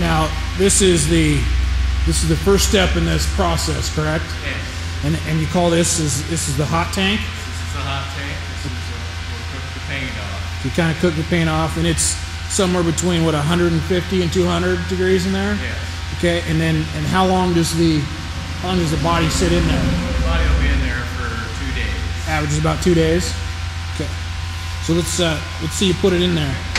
Now, this is the this is the first step in this process, correct? Yes. And and you call this is this is the hot tank. This is the hot tank. This is uh, we'll cook the paint off. You kind of cook the paint off, and it's somewhere between what 150 and 200 degrees in there. Yes. Okay, and then and how long does the how long does the body sit in there? The body will be in there for two days. Averages about two days. Okay, so let's uh, let's see you put it in there.